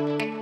Thank you.